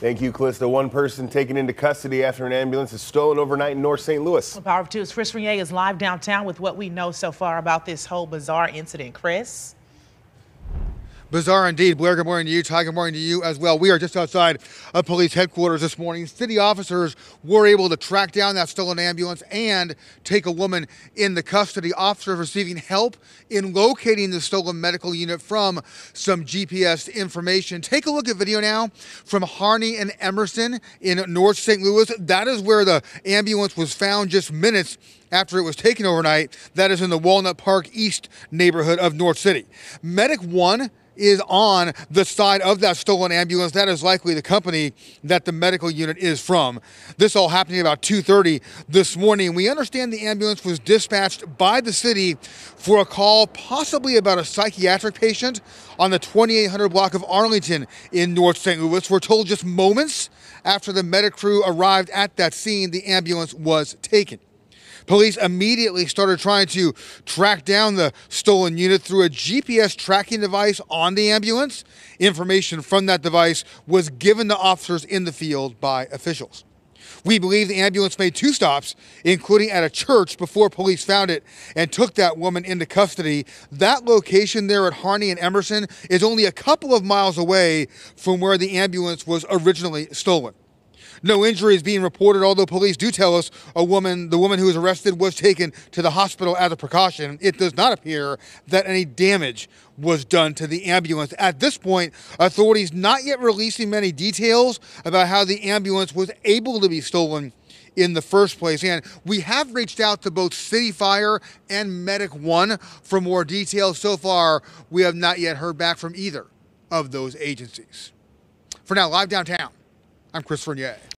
Thank you, Calista. One person taken into custody after an ambulance is stolen overnight in North St. Louis. Power of Two's Chris Regnier is live downtown with what we know so far about this whole bizarre incident. Chris? Bizarre indeed. Blair, good morning to you. Ty, good morning to you as well. We are just outside of police headquarters this morning. City officers were able to track down that stolen ambulance and take a woman into custody. Officers receiving help in locating the stolen medical unit from some GPS information. Take a look at video now from Harney and Emerson in North St. Louis. That is where the ambulance was found just minutes after it was taken overnight. That is in the Walnut Park East neighborhood of North City. Medic 1 is on the side of that stolen ambulance. That is likely the company that the medical unit is from. This all happening about 2:30 this morning. We understand the ambulance was dispatched by the city for a call possibly about a psychiatric patient on the 2800 block of Arlington in North St. Louis. We're told just moments after the medic crew arrived at that scene, the ambulance was taken. Police immediately started trying to track down the stolen unit through a GPS tracking device on the ambulance. Information from that device was given to officers in the field by officials. We believe the ambulance made two stops, including at a church, before police found it and took that woman into custody. That location there at Harney and Emerson is only a couple of miles away from where the ambulance was originally stolen. No injuries being reported, although police do tell us a woman, the woman who was arrested, was taken to the hospital as a precaution. It does not appear that any damage was done to the ambulance. At this point, authorities not yet releasing many details about how the ambulance was able to be stolen in the first place. And we have reached out to both City Fire and Medic One for more details. So far, we have not yet heard back from either of those agencies. For now, live downtown, I'm Chris Regnier.